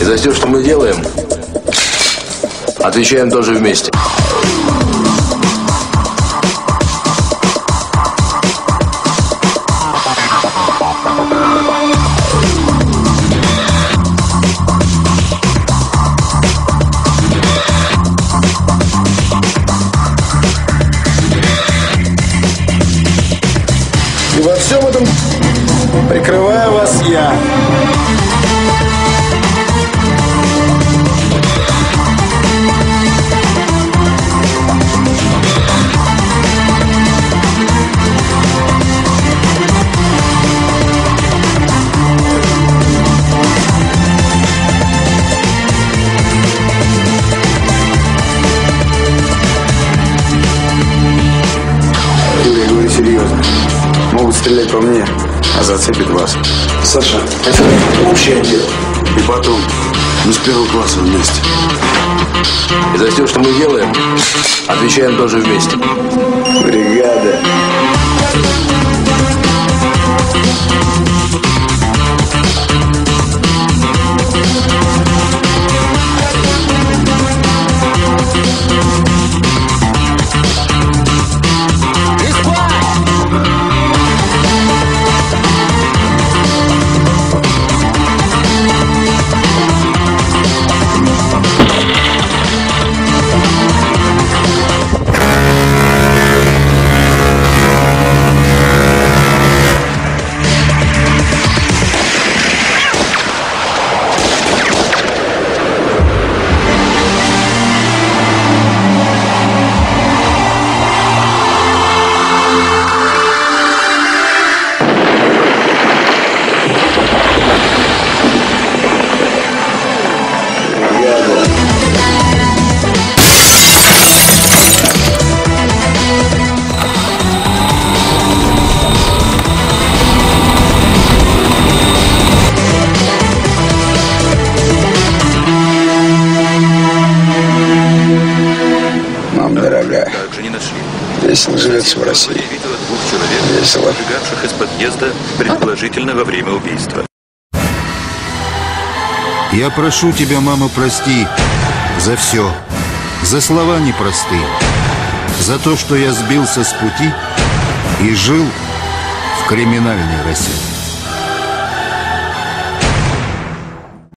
И за все, что мы делаем, отвечаем тоже вместе. И во всем этом прикрываю вас я. Стрелять по мне, а зацепит вас. Саша, это общее дело. И потом, мы с первого класса вместе. И за все, что мы делаем, отвечаем тоже вместе. Бригада. Весело живется в России. Видела двух человек, Весело. выбегавших из подъезда, предположительно во время убийства. Я прошу тебя, мама, прости за все. За слова непростые. За то, что я сбился с пути и жил в криминальной России.